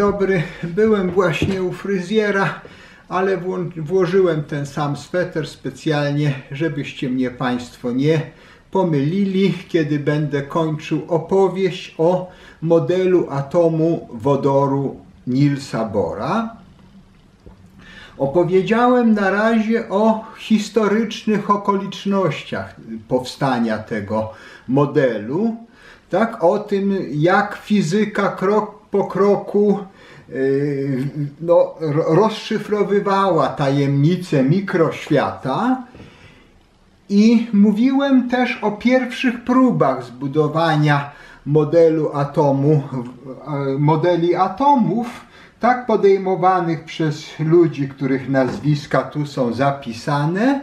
dobry. Byłem właśnie u fryzjera, ale wło- włożyłem ten sam sweter specjalnie, żebyście mnie Państwo nie pomylili, kiedy będę kończył opowieść o modelu atomu wodoru Nielsa Bora. Opowiedziałem na razie o historycznych okolicznościach powstania tego modelu, tak o tym, jak fizyka krok po kroku no, ro- rozszyfrowywała tajemnice mikroświata. I mówiłem też o pierwszych próbach zbudowania modelu atomu, e, modeli atomów, tak podejmowanych przez ludzi, których nazwiska tu są zapisane.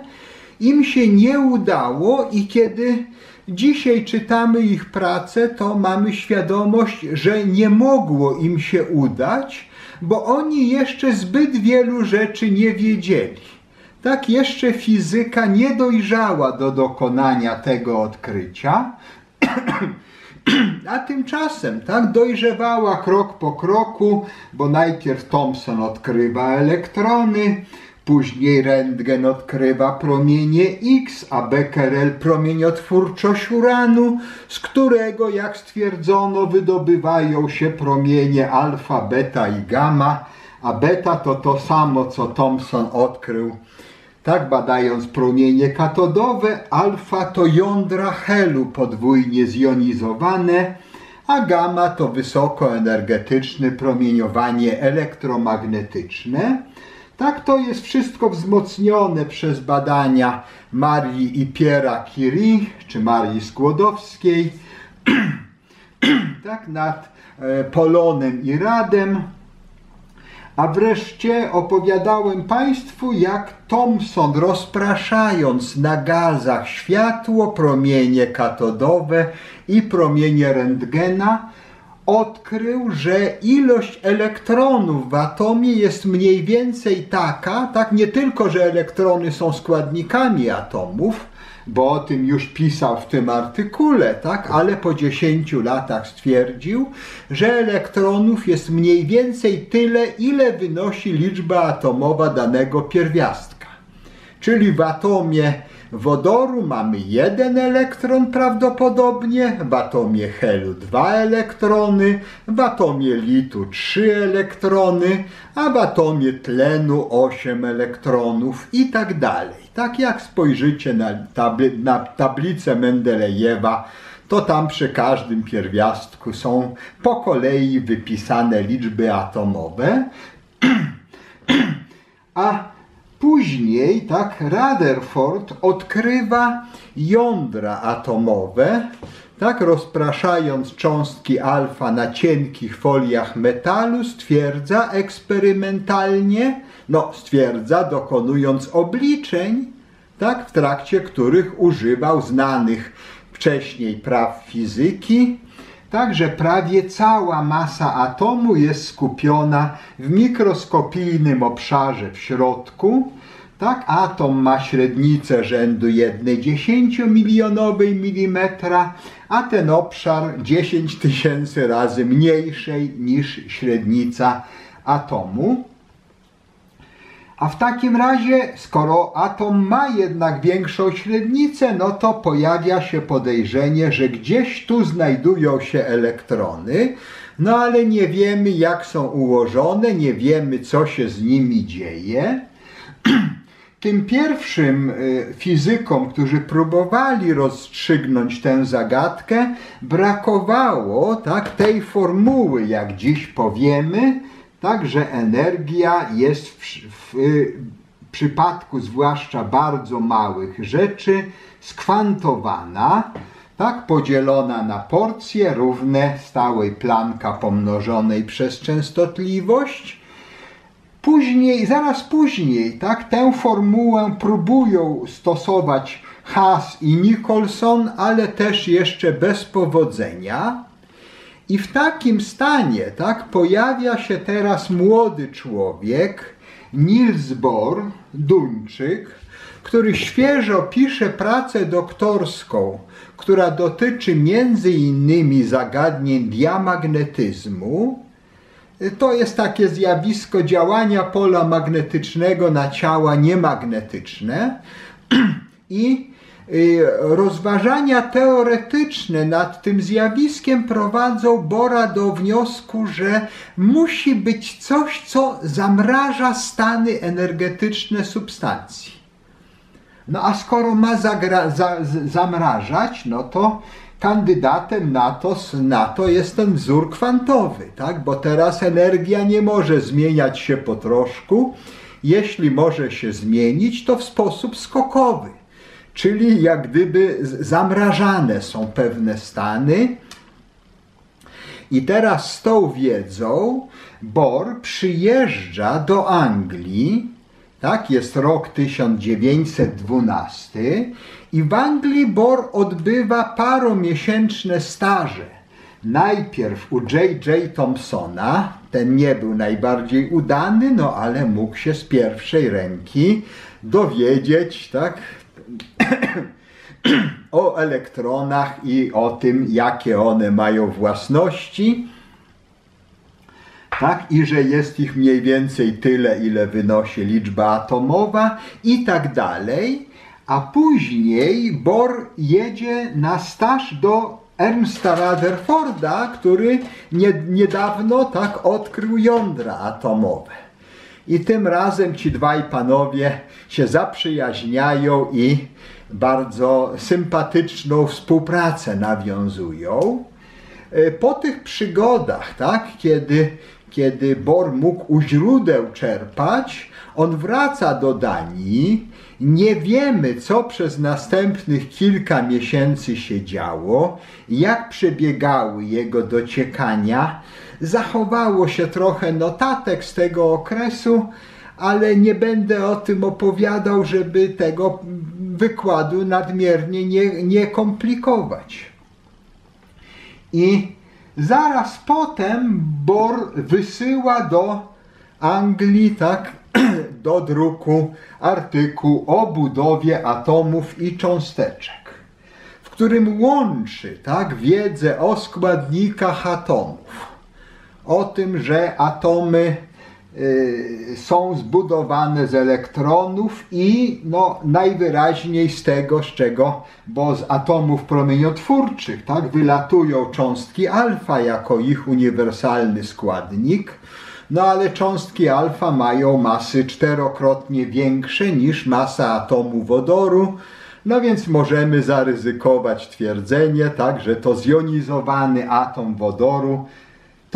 Im się nie udało i kiedy dzisiaj czytamy ich pracę, to mamy świadomość, że nie mogło im się udać, bo oni jeszcze zbyt wielu rzeczy nie wiedzieli. Tak jeszcze fizyka nie dojrzała do dokonania tego odkrycia, a tymczasem tak dojrzewała krok po kroku, bo najpierw Thomson odkrywa elektrony, później Rentgen odkrywa promienie X, a Becquerel promieniotwórczość uranu, z którego, jak stwierdzono, wydobywają się promienie alfa, beta i gamma, a beta to to samo, co Thomson odkrył tak badając promienie katodowe, alfa to jądra helu podwójnie zjonizowane, a gamma to wysokoenergetyczne promieniowanie elektromagnetyczne. Tak to jest wszystko wzmocnione przez badania Marii i Piera Curie, czy Marii Skłodowskiej, tak, nad e, Polonem i Radem. A wreszcie opowiadałem Państwu, jak Thomson rozpraszając na gazach światło, promienie katodowe i promienie rentgena, odkrył, że ilość elektronów w atomie jest mniej więcej taka, tak nie tylko, że elektrony są składnikami atomów, bo o tym już pisał w tym artykule, tak, ale po 10 latach stwierdził, że elektronów jest mniej więcej tyle, ile wynosi liczba atomowa danego pierwiastka. Czyli w atomie wodoru mamy jeden elektron prawdopodobnie, w atomie helu dwa elektrony, w atomie litu trzy elektrony, a w atomie tlenu osiem elektronów i tak dalej. Tak jak spojrzycie na, na tablicę Mendelejewa, to tam przy każdym pierwiastku są po kolei wypisane liczby atomowe. A później, tak, Rutherford odkrywa jądra atomowe, tak, rozpraszając cząstki alfa na cienkich foliach metalu, stwierdza eksperymentalnie, no stwierdza, dokonując obliczeń, tak, w trakcie których używał znanych wcześniej praw fizyki, Także prawie cała masa atomu jest skupiona w mikroskopijnym obszarze w środku. Tak, atom ma średnicę rzędu 1,1 milionowej milimetra, a ten obszar 10 tysięcy razy mniejszej niż średnica atomu. A w takim razie, skoro atom ma jednak większą średnicę, no to pojawia się podejrzenie, że gdzieś tu znajdują się elektrony, no ale nie wiemy jak są ułożone, nie wiemy co się z nimi dzieje. Tym pierwszym y, fizykom, którzy próbowali rozstrzygnąć tę zagadkę, brakowało tak, tej formuły, jak dziś powiemy, tak, że energia jest w, w, w przypadku zwłaszcza bardzo małych rzeczy skwantowana, tak, podzielona na porcje równe stałej planka pomnożonej przez częstotliwość. Później, zaraz później, tak, tę formułę próbują stosować Haas i Nicholson, ale też jeszcze bez powodzenia. I w takim stanie, tak, pojawia się teraz młody człowiek, Niels Bohr, Duńczyk, który świeżo pisze pracę doktorską, która dotyczy między innymi zagadnień diamagnetyzmu. To jest takie zjawisko działania pola magnetycznego na ciała niemagnetyczne i rozważania teoretyczne nad tym zjawiskiem prowadzą Bora do wniosku, że musi być coś, co zamraża stany energetyczne substancji. No a skoro ma za- zamrażać, no to kandydatem na to, na to jest ten wzór kwantowy, tak? bo teraz energia nie może zmieniać się po troszku. Jeśli może się zmienić, to w sposób skokowy, czyli jak gdyby zamrażane są pewne stany. I teraz z tą wiedzą Bohr przyjeżdża do Anglii, tak, jest rok 1912 i w Anglii Bohr odbywa paromiesięczne staże. Najpierw u J.J. Thompsona, ten nie był najbardziej udany, no ale mógł się z pierwszej ręki dowiedzieć, tak, o elektronach i o tym, jakie one mają własności. Tak, i że jest ich mniej więcej tyle, ile wynosi liczba atomowa i tak dalej a później Bohr jedzie na staż do Ernsta Rutherforda, który nie, niedawno tak odkrył jądra atomowe. I tym razem ci dwaj panowie się zaprzyjaźniają i bardzo sympatyczną współpracę nawiązują. E, po tych przygodach, tak, kiedy, kiedy Bohr mógł u źródeł czerpać, on wraca do Danii nie wiemy, co przez następnych kilka miesięcy się działo, jak przebiegały jego dociekania. Zachowało się trochę notatek z tego okresu, ale nie będę o tym opowiadał, żeby tego wykładu nadmiernie nie, nie komplikować. I zaraz potem Bor wysyła do Anglii, tak, do druku artykuł o budowie atomów i cząsteczek, w którym łączy tak, wiedzę o składnikach atomów, o tym, że atomy są zbudowane z elektronów i no, najwyraźniej z tego, z czego, bo z atomów promieniotwórczych tak, wylatują cząstki alfa jako ich uniwersalny składnik, no ale cząstki alfa mają masy czterokrotnie większe niż masa atomu wodoru, no więc możemy zaryzykować twierdzenie, tak, że to zjonizowany atom wodoru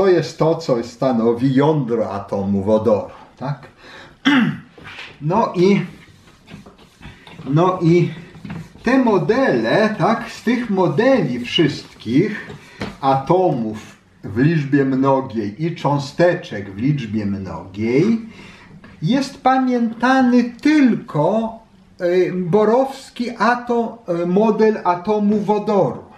to jest to, co stanowi jądro atomu wodoru. Tak? No i, no i te modele, tak, z tych modeli wszystkich atomów w liczbie mnogiej i cząsteczek w liczbie mnogiej jest pamiętany tylko e, borowski atom, e, model atomu wodoru.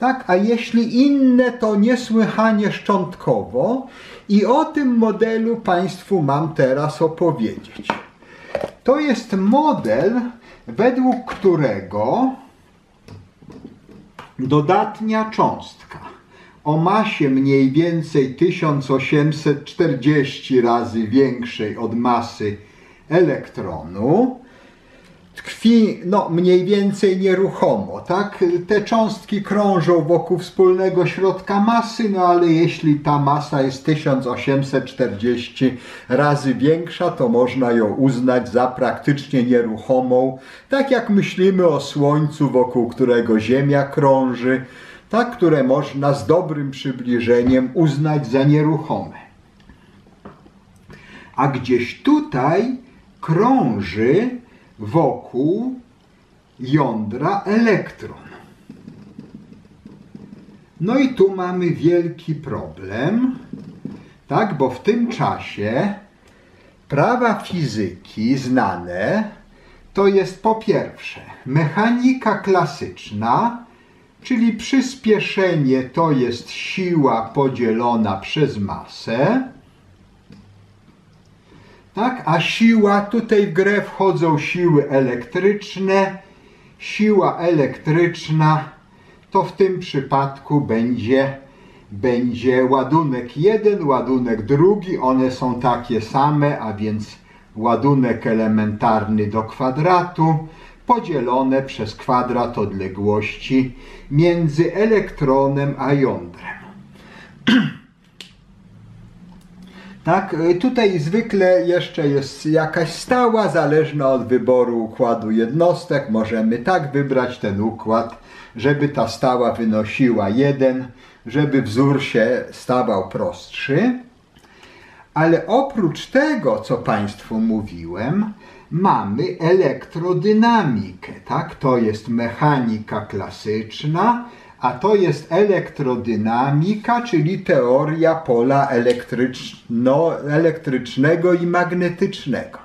Tak, a jeśli inne, to niesłychanie szczątkowo. I o tym modelu Państwu mam teraz opowiedzieć. To jest model, według którego dodatnia cząstka. O masie mniej więcej 1840 razy większej od masy elektronu, tkwi no, mniej więcej nieruchomo. Tak? Te cząstki krążą wokół wspólnego środka masy, no ale jeśli ta masa jest 1840 razy większa, to można ją uznać za praktycznie nieruchomą, tak jak myślimy o Słońcu, wokół którego Ziemia krąży tak, które można z dobrym przybliżeniem uznać za nieruchome. A gdzieś tutaj krąży wokół jądra elektron. No i tu mamy wielki problem, tak, bo w tym czasie prawa fizyki znane to jest po pierwsze mechanika klasyczna, czyli przyspieszenie to jest siła podzielona przez masę. Tak, a siła, tutaj w grę wchodzą siły elektryczne. Siła elektryczna to w tym przypadku będzie będzie ładunek jeden, ładunek drugi, one są takie same, a więc ładunek elementarny do kwadratu podzielone przez kwadrat odległości między elektronem a jądrem. Tak, tutaj zwykle jeszcze jest jakaś stała, zależna od wyboru układu jednostek. Możemy tak wybrać ten układ, żeby ta stała wynosiła 1, żeby wzór się stawał prostszy. Ale oprócz tego, co Państwu mówiłem, mamy elektrodynamikę. Tak? To jest mechanika klasyczna, a to jest elektrodynamika, czyli teoria pola elektrycznego i magnetycznego.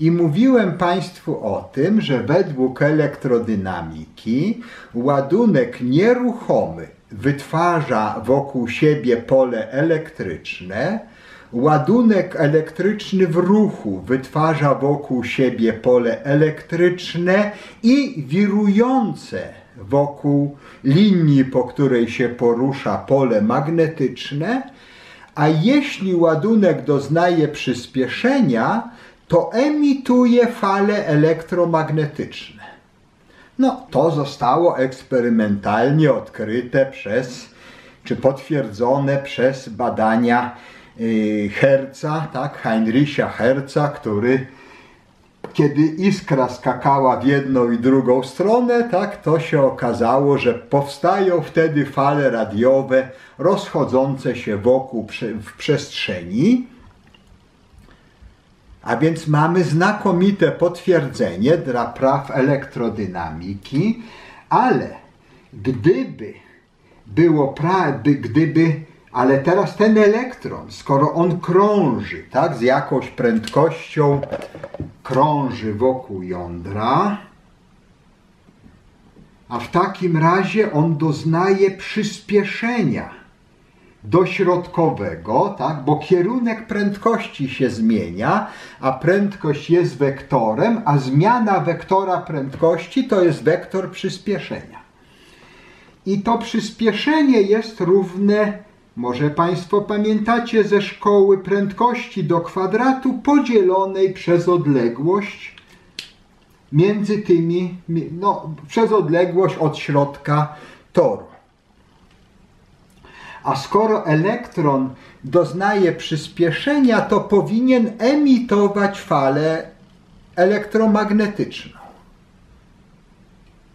I mówiłem Państwu o tym, że według elektrodynamiki ładunek nieruchomy wytwarza wokół siebie pole elektryczne, ładunek elektryczny w ruchu wytwarza wokół siebie pole elektryczne i wirujące wokół linii, po której się porusza pole magnetyczne, a jeśli ładunek doznaje przyspieszenia, to emituje fale elektromagnetyczne. No, to zostało eksperymentalnie odkryte przez, czy potwierdzone przez badania y, Herca, tak, Heinricha Herca, który kiedy iskra skakała w jedną i drugą stronę, tak, to się okazało, że powstają wtedy fale radiowe rozchodzące się wokół w przestrzeni. A więc mamy znakomite potwierdzenie dla praw elektrodynamiki, ale gdyby było pra, gdyby ale teraz ten elektron, skoro on krąży, tak, z jakąś prędkością krąży wokół jądra, a w takim razie on doznaje przyspieszenia dośrodkowego, tak, bo kierunek prędkości się zmienia, a prędkość jest wektorem, a zmiana wektora prędkości to jest wektor przyspieszenia. I to przyspieszenie jest równe może Państwo pamiętacie ze szkoły prędkości do kwadratu podzielonej przez odległość między tymi, no, przez odległość od środka toru. A skoro elektron doznaje przyspieszenia, to powinien emitować falę elektromagnetyczną.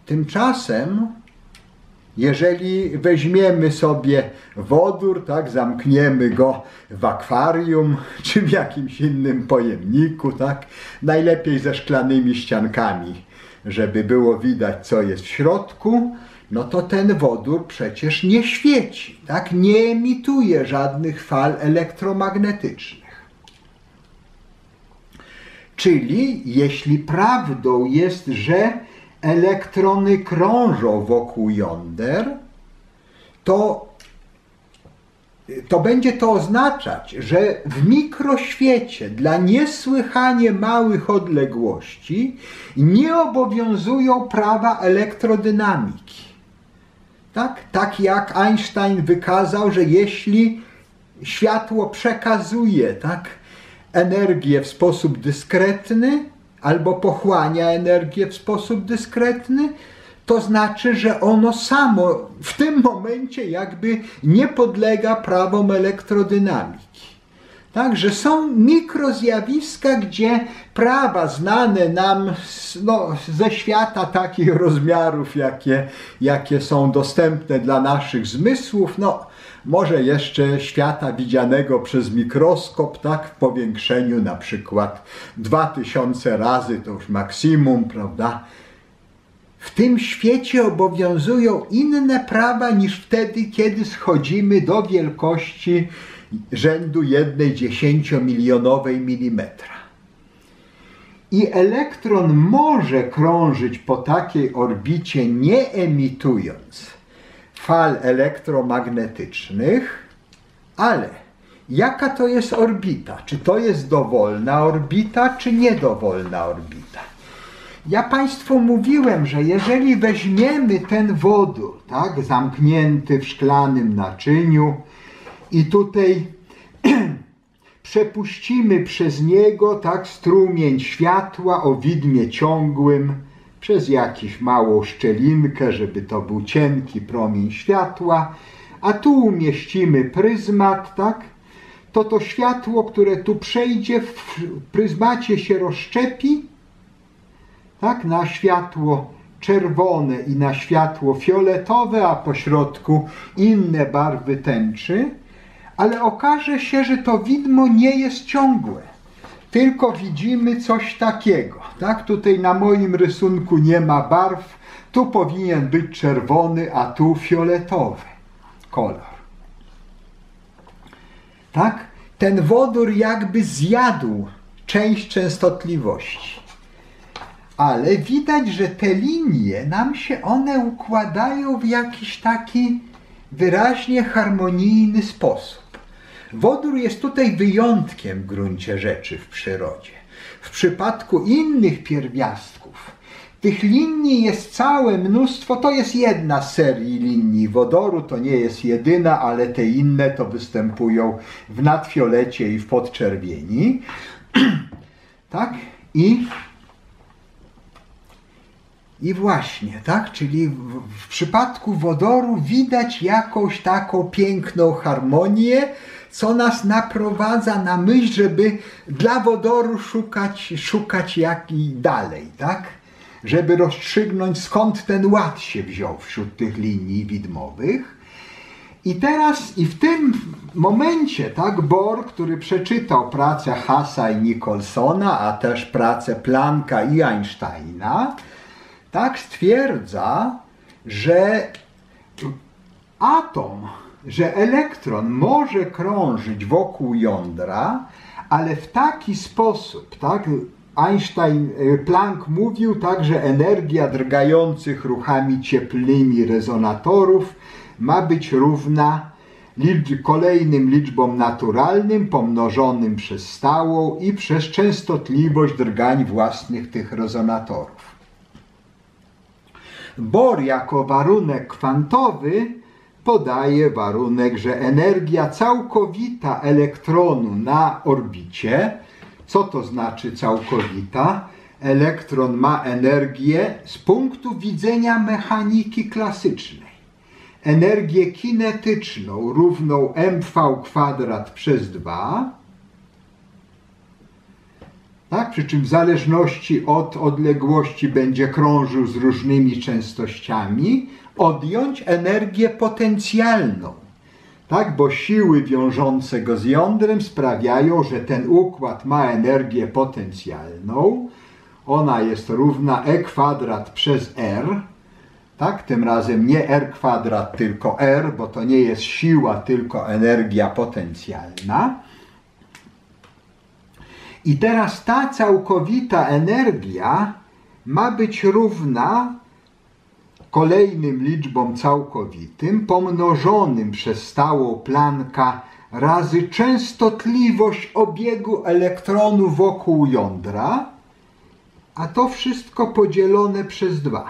Tymczasem jeżeli weźmiemy sobie wodór, tak, zamkniemy go w akwarium czy w jakimś innym pojemniku, tak, najlepiej ze szklanymi ściankami, żeby było widać, co jest w środku, no to ten wodór przecież nie świeci, tak, nie emituje żadnych fal elektromagnetycznych. Czyli jeśli prawdą jest, że elektrony krążą wokół jąder, to, to będzie to oznaczać, że w mikroświecie dla niesłychanie małych odległości nie obowiązują prawa elektrodynamiki. Tak, tak jak Einstein wykazał, że jeśli światło przekazuje tak, energię w sposób dyskretny, albo pochłania energię w sposób dyskretny, to znaczy, że ono samo w tym momencie jakby nie podlega prawom elektrodynamiki. Także są mikrozjawiska, gdzie prawa znane nam no, ze świata takich rozmiarów, jakie, jakie są dostępne dla naszych zmysłów, no, może jeszcze świata widzianego przez mikroskop, tak, w powiększeniu na przykład 2000 razy, to już maksimum, prawda? W tym świecie obowiązują inne prawa niż wtedy, kiedy schodzimy do wielkości rzędu jednej dziesięciomilionowej milimetra. I elektron może krążyć po takiej orbicie nie emitując fal elektromagnetycznych, ale jaka to jest orbita? Czy to jest dowolna orbita, czy niedowolna orbita? ja Państwu mówiłem, że jeżeli weźmiemy ten wodór, tak, zamknięty w szklanym naczyniu i tutaj przepuścimy przez niego tak strumień światła o widmie ciągłym, przez jakąś małą szczelinkę, żeby to był cienki promień światła, a tu umieścimy pryzmat, tak? To to światło, które tu przejdzie w pryzmacie się rozszczepi, tak? Na światło czerwone i na światło fioletowe, a po środku inne barwy tęczy, ale okaże się, że to widmo nie jest ciągłe tylko widzimy coś takiego. Tak? Tutaj na moim rysunku nie ma barw, tu powinien być czerwony, a tu fioletowy kolor. Tak? Ten wodór jakby zjadł część częstotliwości. Ale widać, że te linie nam się one układają w jakiś taki wyraźnie harmonijny sposób. Wodór jest tutaj wyjątkiem w gruncie rzeczy w przyrodzie. W przypadku innych pierwiastków tych linii jest całe mnóstwo, to jest jedna z serii linii wodoru, to nie jest jedyna, ale te inne to występują w nadfiolecie i w podczerwieni. tak? I i właśnie, tak? Czyli w, w, przypadku wodoru widać jakąś taką piękną harmonię, co nas naprowadza na myśl, żeby dla wodoru szukać, szukać jak i dalej, tak? Żeby rozstrzygnąć skąd ten ład się wziął wśród tych linii widmowych. I teraz, i w tym momencie, tak, Bohr, który przeczytał pracę Hassa i Nicholsona, a też pracę Plancka i Einsteina, tak stwierdza, że atom że elektron może krążyć wokół jądra, ale w taki sposób, tak? Einstein, e, Planck mówił tak, że energia drgających ruchami cieplnymi rezonatorów ma być równa liczb, kolejnym liczbom naturalnym pomnożonym przez stałą i przez częstotliwość drgań własnych tych rezonatorów. Bohr jako warunek kwantowy podaje warunek, że energia całkowita elektronu na orbicie, co to znaczy całkowita? Elektron ma energię z punktu widzenia mechaniki klasycznej. Energię kinetyczną równą mv kwadrat przez 2, tak? Przy czym w zależności od odległości będzie krążył z różnymi częstościami, odjąć energię potencjalną. Tak, bo siły wiążące go z jądrem sprawiają, że ten układ ma energię potencjalną. Ona jest równa e kwadrat przez r. Tak, tym razem nie r kwadrat, tylko r, bo to nie jest siła, tylko energia potencjalna. I teraz ta całkowita energia ma być równa kolejnym liczbom całkowitym pomnożonym przez stałą Plancka razy częstotliwość obiegu elektronu wokół jądra, a to wszystko podzielone przez dwa.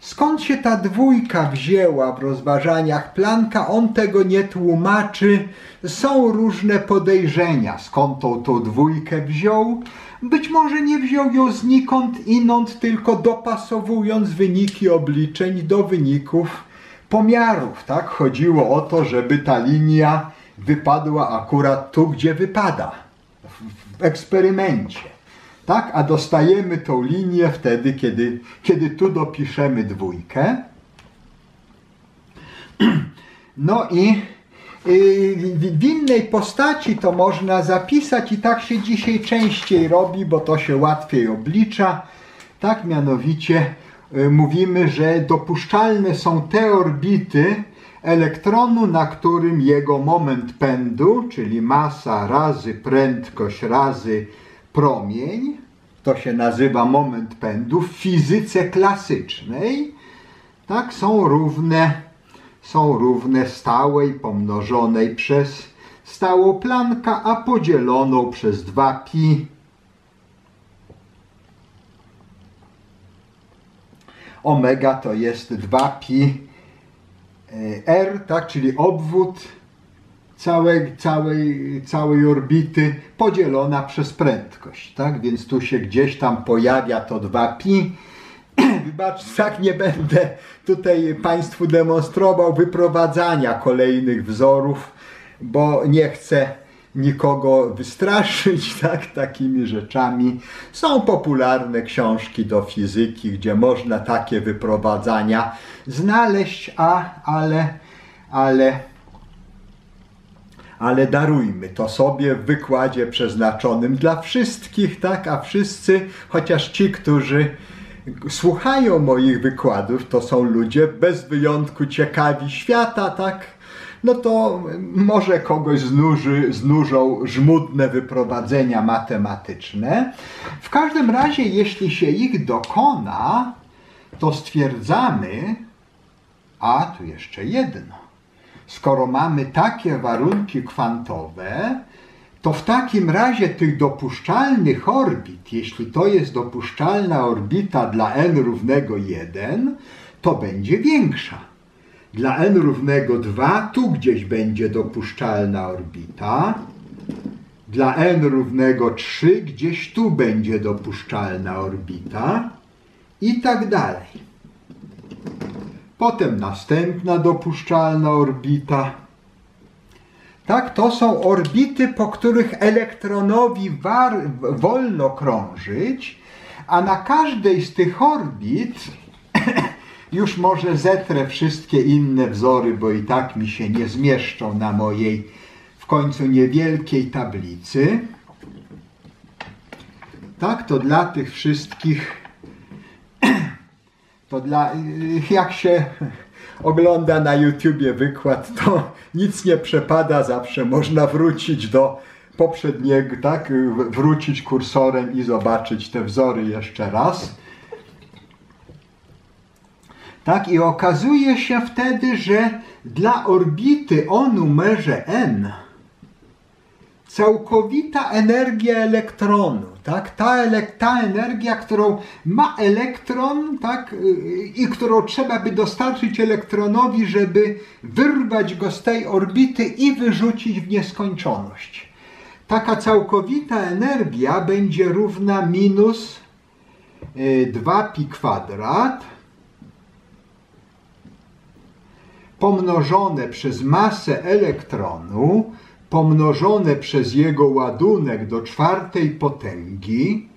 Skąd się ta dwójka wzięła w rozważaniach Planka, on tego nie tłumaczy. Są różne podejrzenia, skąd tą, tą dwójkę wziął. Być może nie wziął ją znikąd inąd, tylko dopasowując wyniki obliczeń do wyników pomiarów. Tak? Chodziło o to, żeby ta linia wypadła akurat tu, gdzie wypada, w eksperymencie. Tak? A dostajemy tą linię wtedy, kiedy, kiedy tu dopiszemy dwójkę. No i w innej postaci to można zapisać i tak się dzisiaj częściej robi, bo to się łatwiej oblicza. Tak mianowicie y, mówimy, że dopuszczalne są te orbity elektronu, na którym jego moment pędu, czyli masa razy prędkość razy promień, to się nazywa moment pędu w fizyce klasycznej, tak są równe są równe stałej pomnożonej przez stałą planka, a podzieloną przez 2pi omega to jest 2pi r, tak, czyli obwód całej, całej, całej orbity podzielona przez prędkość, tak? Więc tu się gdzieś tam pojawia to 2pi. Wybacz, tak nie będę tutaj Państwu demonstrował wyprowadzania kolejnych wzorów, bo nie chcę nikogo wystraszyć tak, takimi rzeczami. Są popularne książki do fizyki, gdzie można takie wyprowadzania znaleźć, a, ale, ale, ale darujmy to sobie w wykładzie przeznaczonym dla wszystkich, tak, a wszyscy, chociaż ci, którzy słuchają moich wykładów, to są ludzie bez wyjątku ciekawi świata, tak, no to może kogoś znuży, znużą żmudne wyprowadzenia matematyczne. W każdym razie, jeśli się ich dokona, to stwierdzamy, a tu jeszcze jedno. Skoro mamy takie warunki kwantowe, to w takim razie tych dopuszczalnych orbit, jeśli to jest dopuszczalna orbita dla n równego 1, to będzie większa. Dla n równego 2 tu gdzieś będzie dopuszczalna orbita. Dla n równego 3 gdzieś tu będzie dopuszczalna orbita. I tak dalej. Potem następna dopuszczalna orbita. Tak, to są orbity, po których elektronowi wolno krążyć, a na każdej z tych orbit już może zetrę wszystkie inne wzory, bo i tak mi się nie zmieszczą na mojej w końcu niewielkiej tablicy. Tak, to dla tych wszystkich, to dla, jak się ogląda na YouTubie wykład, to nic nie przepada, zawsze można wrócić do poprzedniego, tak, wrócić kursorem i zobaczyć te wzory jeszcze raz. Tak? I okazuje się wtedy, że dla orbity o numerze n całkowita energia elektronu, tak? ta, ta energia, którą ma elektron tak? i którą trzeba by dostarczyć elektronowi, żeby wyrwać go z tej orbity i wyrzucić w nieskończoność. Taka całkowita energia będzie równa minus 2pi y, kwadrat pomnożone przez masę elektronu, pomnożone przez jego ładunek do czwartej potęgi,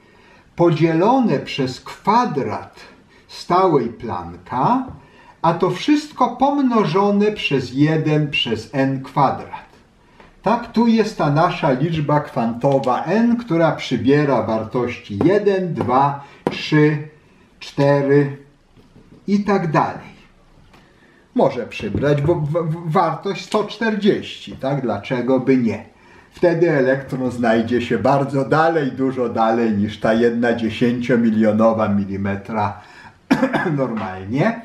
podzielone przez kwadrat stałej Plancka, a to wszystko pomnożone przez 1 przez n kwadrat. Tak, tu jest ta nasza liczba kwantowa n, która przybiera wartości 1, 2, 3, 4 i tak dalej może przybrać bo wartość 140, tak? Dlaczego by nie? Wtedy elektron znajdzie się bardzo dalej, dużo dalej niż ta jedna dziesięciomilionowa milimetra normalnie.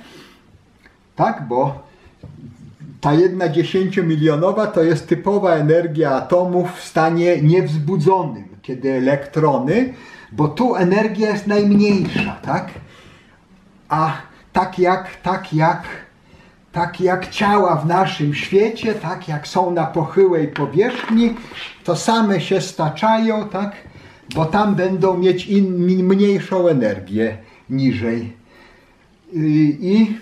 Tak, bo ta jedna dziesięciomilionowa to jest typowa energia atomów w stanie niewzbudzonym, kiedy elektrony, bo tu energia jest najmniejsza, tak? A tak jak, tak jak tak jak ciała w naszym świecie, tak jak są na pochyłej powierzchni, to same się staczają, tak? Bo tam będą mieć in, mniejszą energię niżej. I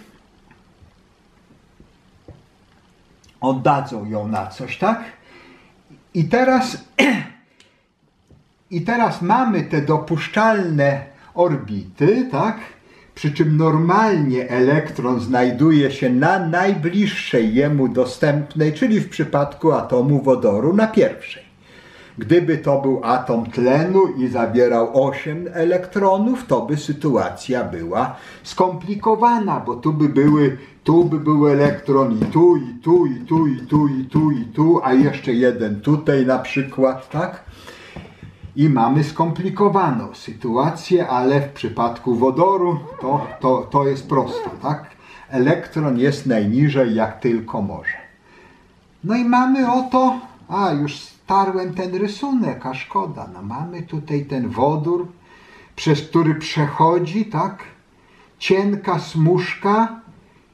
oddadzą ją na coś, tak? I teraz, i teraz mamy te dopuszczalne orbity, tak? Przy czym normalnie elektron znajduje się na najbliższej jemu dostępnej, czyli w przypadku atomu wodoru na pierwszej. Gdyby to był atom tlenu i zabierał 8 elektronów, to by sytuacja była skomplikowana, bo tu by były, tu by był elektron i tu, i tu, i tu, i tu, i tu, i tu, a jeszcze jeden tutaj na przykład, tak? I mamy skomplikowaną sytuację, ale w przypadku wodoru to, to, to jest proste, tak? Elektron jest najniżej jak tylko może. No i mamy oto, a już starłem ten rysunek, a szkoda, no mamy tutaj ten wodór, przez który przechodzi, tak? cienka smuszka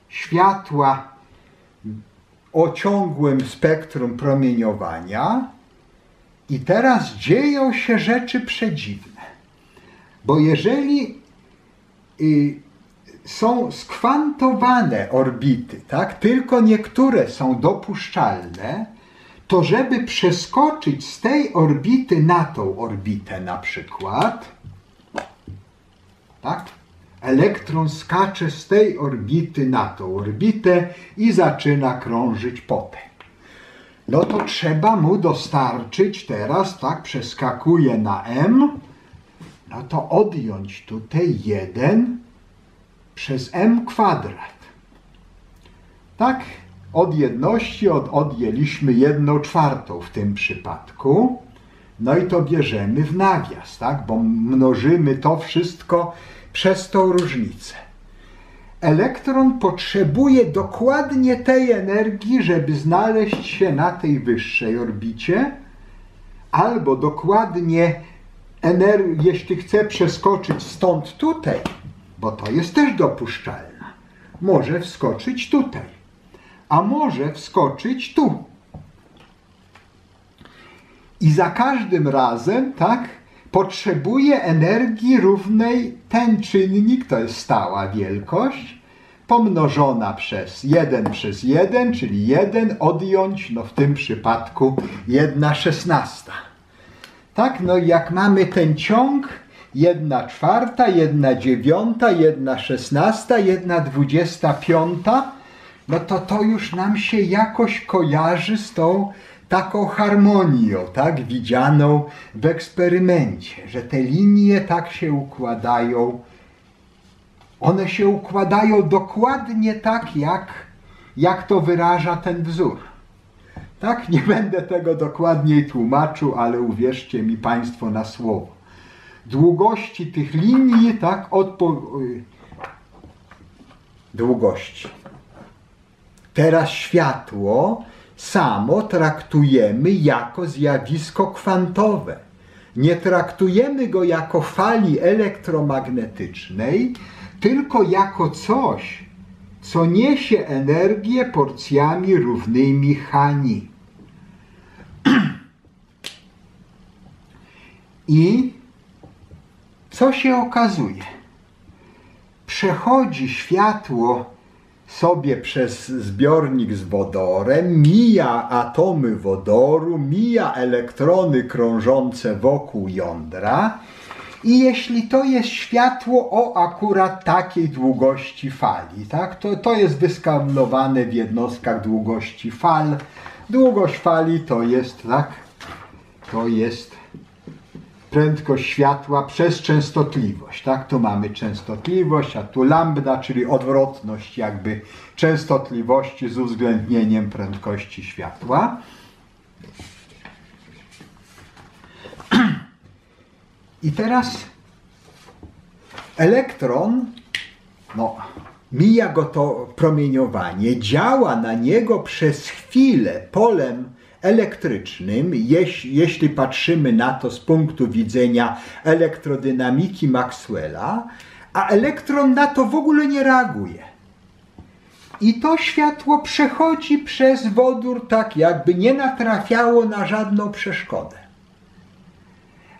światła o ciągłym spektrum promieniowania. I teraz dzieją się rzeczy przedziwne. Bo jeżeli y, są skwantowane orbity, tak, tylko niektóre są dopuszczalne, to żeby przeskoczyć z tej orbity na tą orbitę na przykład, tak, elektron skacze z tej orbity na tą orbitę i zaczyna krążyć potem. No to trzeba mu dostarczyć teraz, tak, przeskakuje na M, no to odjąć tutaj 1 przez m kwadrat. Tak, od jedności od, odjęliśmy jedną czwartą w tym przypadku. No i to bierzemy w nawias, tak, bo mnożymy to wszystko przez tą różnicę. Elektron potrzebuje dokładnie tej energii, żeby znaleźć się na tej wyższej orbicie, albo dokładnie jeśli chce przeskoczyć stąd tutaj, bo to jest też dopuszczalne, może wskoczyć tutaj, a może wskoczyć tu. I za każdym razem, tak, potrzebuje energii równej ten czynnik, to jest stała wielkość, pomnożona przez 1 przez 1, czyli 1 odjąć, no w tym przypadku 1 szesnasta. Tak, no jak mamy ten ciąg, jedna czwarta, jedna dziewiąta, jedna szesnasta, jedna dwudziesta piąta, no to to już nam się jakoś kojarzy z tą taką harmonią, tak, widzianą w eksperymencie, że te linie tak się układają, one się układają dokładnie tak, jak, jak to wyraża ten wzór. Tak, nie będę tego dokładniej tłumaczył, ale uwierzcie mi Państwo na słowo. Długości tych linii, tak, odpo... długości. Teraz światło samo traktujemy jako zjawisko kwantowe. Nie traktujemy go jako fali elektromagnetycznej, tylko jako coś, co niesie energię porcjami równymi Hani. I co się okazuje? Przechodzi światło sobie przez zbiornik z wodorem, mija atomy wodoru, mija elektrony krążące wokół jądra. I jeśli to jest światło o akurat takiej długości fali, tak, to, to jest wyskalowane w jednostkach długości fal. Długość fali to jest, tak, to jest prędkość światła przez częstotliwość. Tak, tu mamy częstotliwość, a tu lambda, czyli odwrotność jakby częstotliwości z uwzględnieniem prędkości światła. I teraz elektron, no, mija go to promieniowanie, działa na niego przez chwilę polem elektrycznym, jeśli, patrzymy na to z punktu widzenia elektrodynamiki Maxwella, a elektron na to w ogóle nie reaguje. I to światło przechodzi przez wodór tak, jakby nie natrafiało na żadną przeszkodę.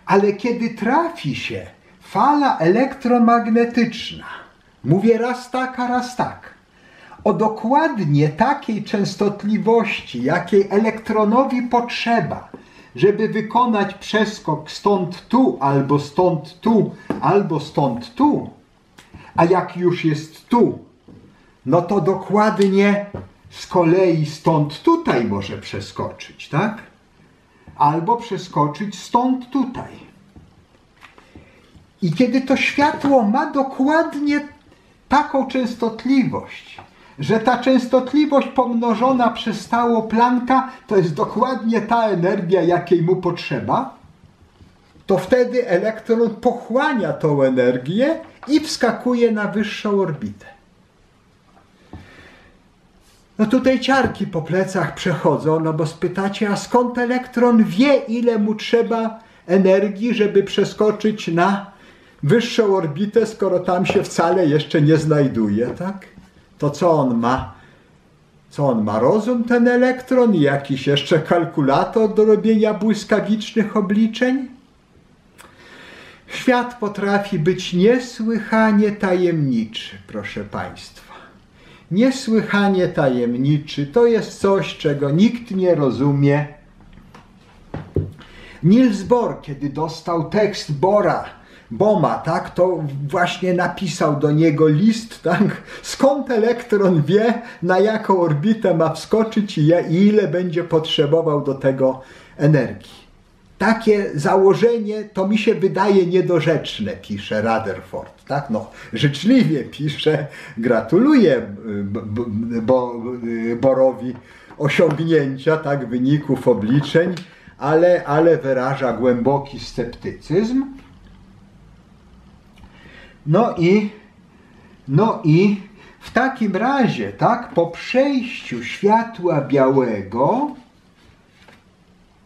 Ale kiedy trafi się fala elektromagnetyczna, mówię raz tak, a raz tak, o dokładnie takiej częstotliwości, jakiej elektronowi potrzeba, żeby wykonać przeskok stąd tu, albo stąd tu, albo stąd tu, a jak już jest tu, no to dokładnie z kolei stąd tutaj może przeskoczyć, tak? Albo przeskoczyć stąd tutaj. I kiedy to światło ma dokładnie taką częstotliwość, że ta częstotliwość pomnożona przez stałą Plancka to jest dokładnie ta energia, jakiej mu potrzeba, to wtedy elektron pochłania tą energię i wskakuje na wyższą orbitę. No tutaj ciarki po plecach przechodzą, no bo spytacie, a skąd elektron wie, ile mu trzeba energii, żeby przeskoczyć na wyższą orbitę, skoro tam się wcale jeszcze nie znajduje, tak? To co on ma? Co on ma? Rozum ten elektron jakiś jeszcze kalkulator do robienia błyskawicznych obliczeń? Świat potrafi być niesłychanie tajemniczy, proszę Państwa. Niesłychanie tajemniczy to jest coś, czego nikt nie rozumie. Niels Bohr, kiedy dostał tekst Bora, Boma, tak, to właśnie napisał do niego list, tak, skąd elektron wie, na jaką orbitę ma wskoczyć i ile będzie potrzebował do tego energii. Takie założenie to mi się wydaje niedorzeczne, pisze Rutherford. Tak? No, życzliwie pisze, gratuluję Borowi osiągnięcia tak, wyników obliczeń, ale, ale wyraża głęboki sceptycyzm. No i, no i w takim razie, tak, po przejściu światła białego,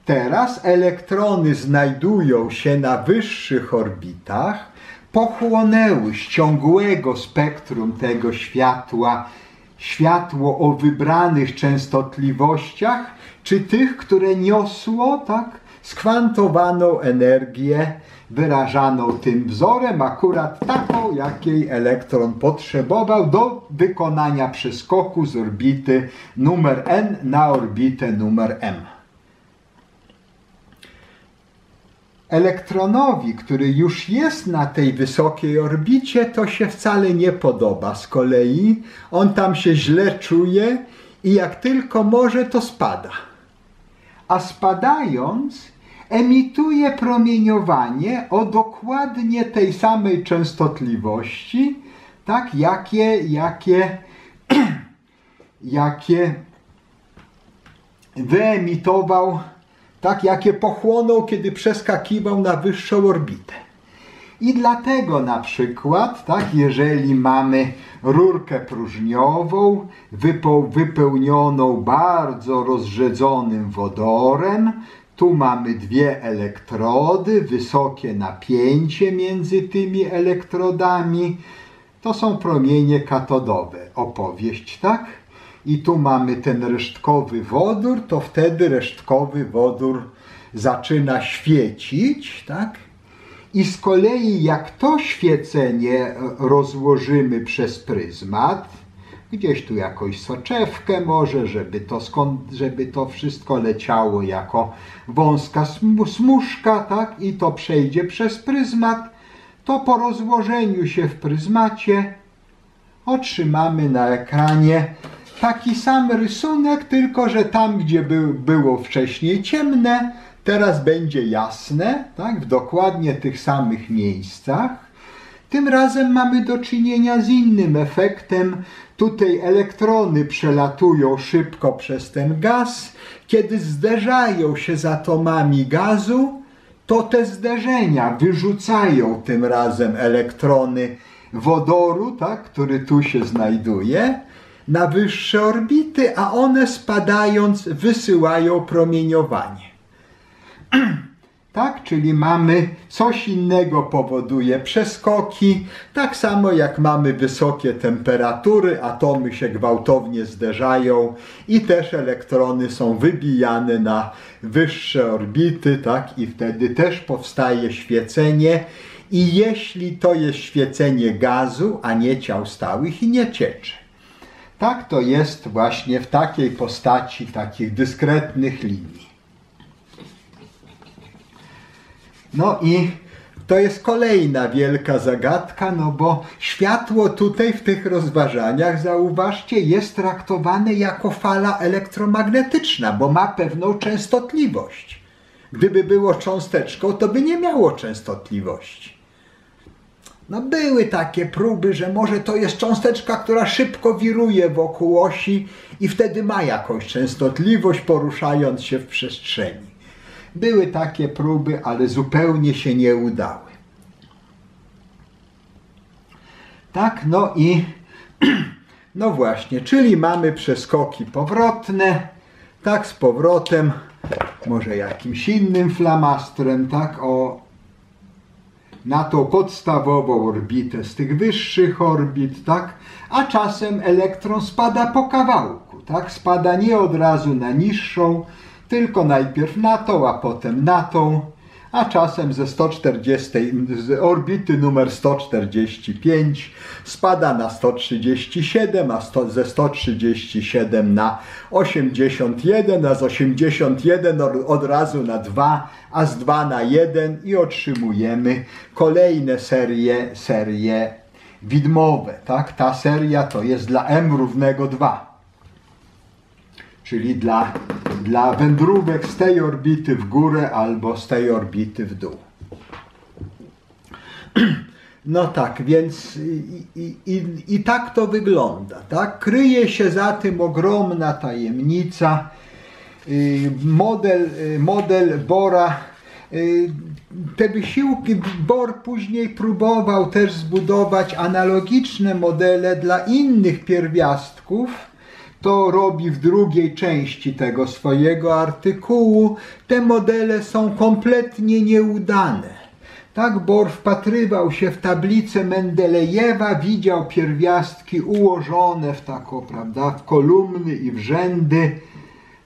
teraz elektrony znajdują się na wyższych orbitach, pochłonęły z ciągłego spektrum tego światła światło o wybranych częstotliwościach, czy tych, które niosło tak, skwantowaną energię wyrażaną tym wzorem, akurat taką, jakiej elektron potrzebował do wykonania przeskoku z orbity numer n na orbitę numer m. Elektronowi, który już jest na tej wysokiej orbicie, to się wcale nie podoba. Z kolei on tam się źle czuje i jak tylko może, to spada. A spadając, emituje promieniowanie o dokładnie tej samej częstotliwości, tak, jakie, jakie, jakie wyemitował, tak, jakie pochłonął, kiedy przeskakiwał na wyższą orbitę. I dlatego na przykład, tak, jeżeli mamy rurkę próżniową wypełnioną bardzo rozrzedzonym wodorem, tu mamy dwie elektrody, wysokie napięcie między tymi elektrodami. To są promienie katodowe. Opowieść, tak? I tu mamy ten resztkowy wodór, to wtedy resztkowy wodór zaczyna świecić, tak? I z kolei jak to świecenie rozłożymy przez pryzmat, gdzieś tu jakąś soczewkę może, żeby to, skąd, żeby to wszystko leciało jako wąska smuszka, tak, i to przejdzie przez pryzmat, to po rozłożeniu się w pryzmacie otrzymamy na ekranie taki sam rysunek, tylko że tam, gdzie był, było wcześniej ciemne, teraz będzie jasne, tak, w dokładnie tych samych miejscach. Tym razem mamy do czynienia z innym efektem, Tutaj elektrony przelatują szybko przez ten gaz. Kiedy zderzają się z atomami gazu, to te zderzenia wyrzucają tym razem elektrony wodoru, tak, który tu się znajduje, na wyższe orbity, a one spadając wysyłają promieniowanie. Tak? Czyli mamy coś innego powoduje przeskoki, tak samo jak mamy wysokie temperatury, atomy się gwałtownie zderzają i też elektrony są wybijane na wyższe orbity, tak? I wtedy też powstaje świecenie. I jeśli to jest świecenie gazu, a nie ciał stałych i nie cieczy. Tak to jest właśnie w takiej postaci takich dyskretnych linii. No i to jest kolejna wielka zagadka, no bo światło tutaj w tych rozważaniach, zauważcie, jest traktowane jako fala elektromagnetyczna, bo ma pewną częstotliwość. Gdyby było cząsteczką, to by nie miało częstotliwości. No były takie próby, że może to jest cząsteczka, która szybko wiruje wokół osi i wtedy ma jakąś częstotliwość, poruszając się w przestrzeni. Były takie próby, ale zupełnie się nie udały. Tak, no i no właśnie, czyli mamy przeskoki powrotne, tak, z powrotem, może jakimś innym flamastrem, tak, o na tą podstawową orbitę z tych wyższych orbit, tak? A czasem elektron spada po kawałku, tak? Spada nie od razu na niższą, tylko najpierw na tą, a potem na tą a czasem ze 140, z orbity numer 145 spada na 137, a sto, ze 137 na 81, a z 81 od razu na 2, a z 2 na 1 i otrzymujemy kolejne serie, serie widmowe. Tak? Ta seria to jest dla m równego 2 czyli dla, dla wędrówek z tej orbity w górę albo z tej orbity w dół. No tak, więc i, i, i, tak to wygląda. Tak? Kryje się za tym ogromna tajemnica. Y, model, y, model Bora, y, te wysiłki, Bohr później próbował też zbudować analogiczne modele dla innych pierwiastków, to robi w drugiej części tego swojego artykułu, te modele są kompletnie nieudane. Tak Bohr wpatrywał się w tablicę Mendelejewa, widział pierwiastki ułożone w taką, prawda, w kolumny i w rzędy,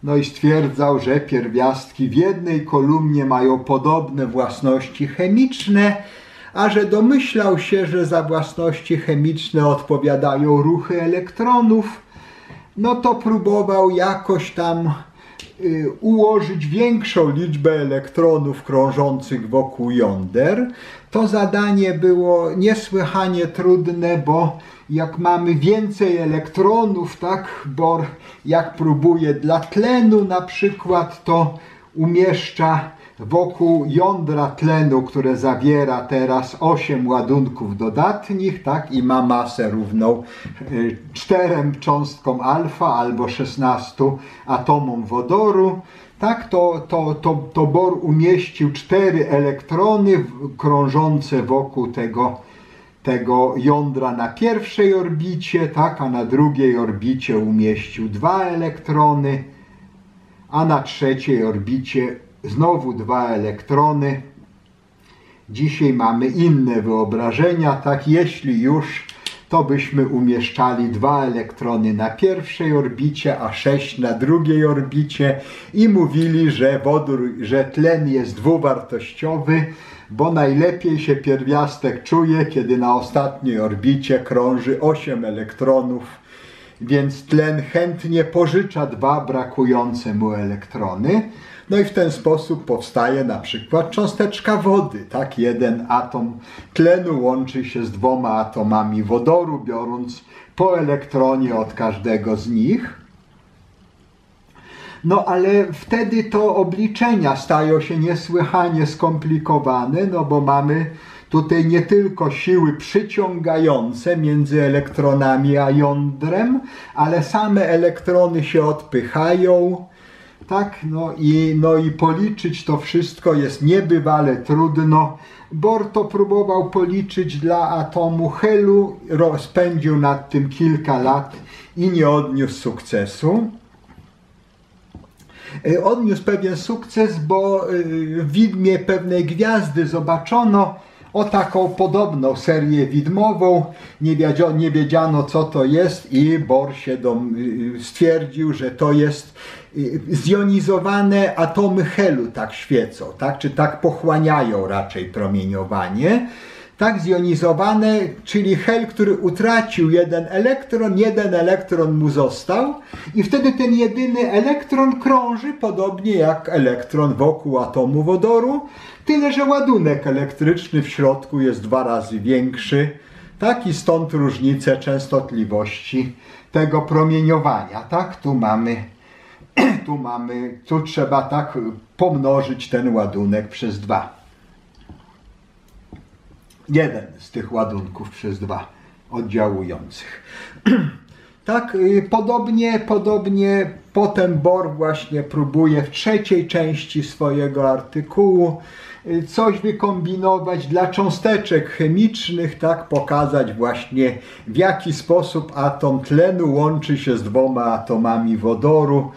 no i stwierdzał, że pierwiastki w jednej kolumnie mają podobne własności chemiczne, a że domyślał się, że za własności chemiczne odpowiadają ruchy elektronów, no to próbował jakoś tam y, ułożyć większą liczbę elektronów krążących wokół jąder. To zadanie było niesłychanie trudne, bo jak mamy więcej elektronów, tak, bo jak próbuje dla tlenu na przykład, to umieszcza wokół jądra tlenu, które zawiera teraz 8 ładunków dodatnich, tak, i ma masę równą 4 y, cząstkom alfa albo 16 atomom wodoru, tak, to, to, to, to Bohr umieścił cztery elektrony krążące wokół tego, tego jądra na pierwszej orbicie, tak, a na drugiej orbicie umieścił dwa elektrony, a na trzeciej orbicie znowu dwa elektrony. Dzisiaj mamy inne wyobrażenia, tak jeśli już, to byśmy umieszczali dwa elektrony na pierwszej orbicie, a sześć na drugiej orbicie i mówili, że wodór, że tlen jest dwuwartościowy, bo najlepiej się pierwiastek czuje, kiedy na ostatniej orbicie krąży 8 elektronów, więc tlen chętnie pożycza dwa brakujące mu elektrony. No i w ten sposób powstaje na przykład cząsteczka wody. Tak, jeden atom tlenu łączy się z dwoma atomami wodoru, biorąc po elektronie od każdego z nich. No ale wtedy to obliczenia stają się niesłychanie skomplikowane, no bo mamy tutaj nie tylko siły przyciągające między elektronami a jądrem, ale same elektrony się odpychają, tak? No i, no i policzyć to wszystko jest niebywale trudno. Bohr to próbował policzyć dla atomu helu, spędził nad tym kilka lat i nie odniósł sukcesu. E, odniósł pewien sukces, bo e, w widmie pewnej gwiazdy zobaczono, o taką podobną serię widmową. Nie wiedziano, nie wiedziano co to jest i Bohr się dom, y, stwierdził, że to jest zjonizowane atomy helu tak świecą, tak? czy tak pochłaniają raczej promieniowanie. Tak zjonizowane, czyli hel, który utracił jeden elektron, jeden elektron mu został i wtedy ten jedyny elektron krąży podobnie jak elektron wokół atomu wodoru, Tyle, że ładunek elektryczny w środku jest dwa razy większy. Tak i stąd różnice częstotliwości tego promieniowania. Tak, tu mamy, tu mamy, tu trzeba tak pomnożyć ten ładunek przez dwa. Jeden z tych ładunków przez dwa oddziałujących. Tak, y, podobnie, podobnie potem Bohr właśnie próbuje w trzeciej części swojego artykułu Y, coś wykombinować dla cząsteczek chemicznych, tak pokazać właśnie w jaki sposób atom tlenu łączy się z dwoma atomami wodoru.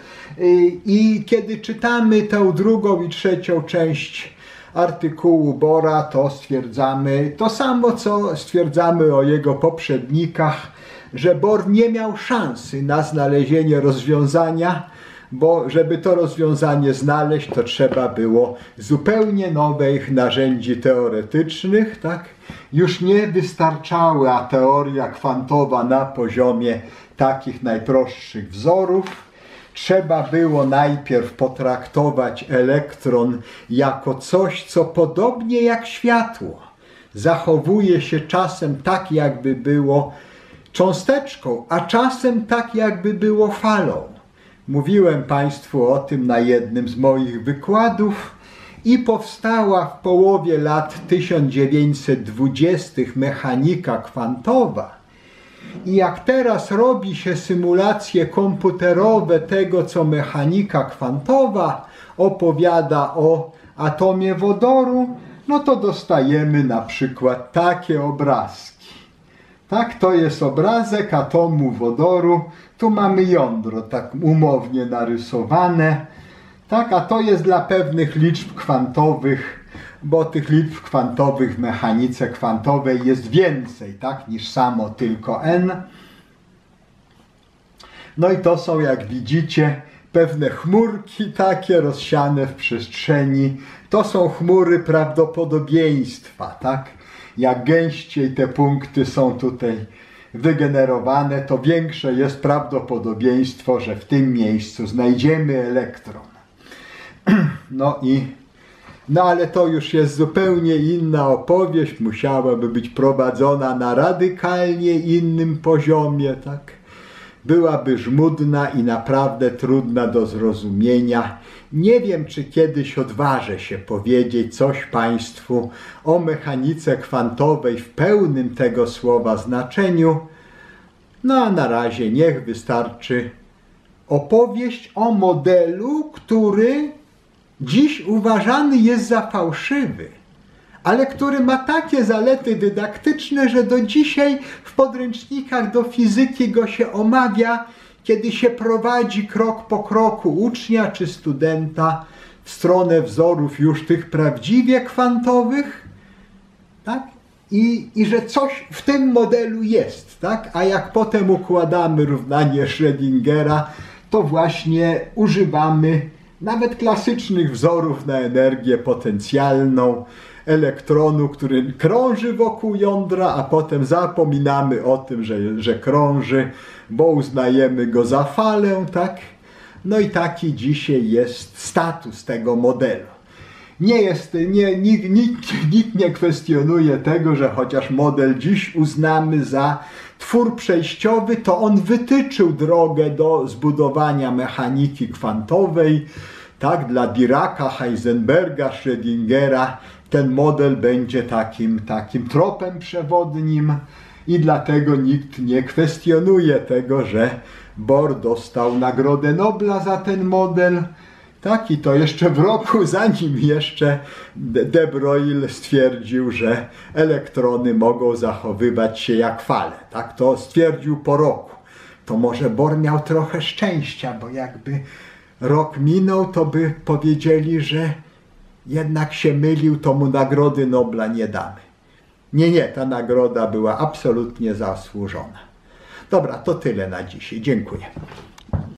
I kiedy czytamy tę drugą i trzecią część artykułu Bora, to stwierdzamy to samo, co stwierdzamy o jego poprzednikach, że Bor nie miał szansy na znalezienie rozwiązania, bo żeby to rozwiązanie znaleźć, to trzeba było zupełnie nowych narzędzi teoretycznych, tak? Już nie wystarczała teoria kwantowa na poziomie takich najprostszych wzorów. Trzeba było najpierw potraktować elektron jako coś, co podobnie jak światło zachowuje się czasem tak, jakby było cząsteczką, a czasem tak, jakby było falą. Mówiłem Państwu o tym na jednym z moich wykładów i powstała w połowie lat 1920 mechanika kwantowa. I jak teraz robi się symulacje komputerowe tego, co mechanika kwantowa opowiada o atomie wodoru, no to dostajemy na przykład takie obrazki. Tak, to jest obrazek atomu wodoru. Tu mamy jądro, tak umownie narysowane. Tak, a to jest dla pewnych liczb kwantowych, bo tych liczb kwantowych w mechanice kwantowej jest więcej, tak, niż samo tylko n. No i to są, jak widzicie, pewne chmurki takie rozsiane w przestrzeni. To są chmury prawdopodobieństwa, tak? Jak gęściej te punkty są tutaj wygenerowane, to większe jest prawdopodobieństwo, że w tym miejscu znajdziemy elektron. No i no ale to już jest zupełnie inna opowieść, musiałaby być prowadzona na radykalnie innym poziomie, tak? Byłaby żmudna i naprawdę trudna do zrozumienia. Nie wiem, czy kiedyś odważę się powiedzieć coś Państwu o mechanice kwantowej w pełnym tego słowa znaczeniu. No a na razie niech wystarczy opowieść o modelu, który dziś uważany jest za fałszywy, ale który ma takie zalety dydaktyczne, że do dzisiaj w podręcznikach do fizyki go się omawia, kiedy się prowadzi krok po kroku ucznia czy studenta w stronę wzorów już tych prawdziwie kwantowych, tak? I, I że coś w tym modelu jest, tak? A jak potem układamy równanie Schrödingera, to właśnie używamy nawet klasycznych wzorów na energię potencjalną elektronu, który krąży wokół jądra, a potem zapominamy o tym, że, że krąży, bo uznajemy go za falę, tak? No i taki dzisiaj jest status tego modelu. Nie jest, nie, nikt, nikt, nikt nie kwestionuje tego, że chociaż model dziś uznamy za twór przejściowy, to on wytyczył drogę do zbudowania mechaniki kwantowej. Tak, dla Diraka, Heisenberga, Schrödingera ten model będzie takim, takim tropem przewodnim i dlatego nikt nie kwestionuje tego, że Bohr dostał Nagrodę Nobla za ten model. Tak, i to jeszcze w roku, zanim jeszcze De Broglie stwierdził, że elektrony mogą zachowywać się jak fale. Tak, to stwierdził po roku. To może Bohr miał trochę szczęścia, bo jakby rok minął, to by powiedzieli, że jednak się mylił, to mu Nagrody Nobla nie damy. Nie, nie, ta nagroda była absolutnie zasłużona. Dobra, to tyle na dzisiaj. Dziękuję.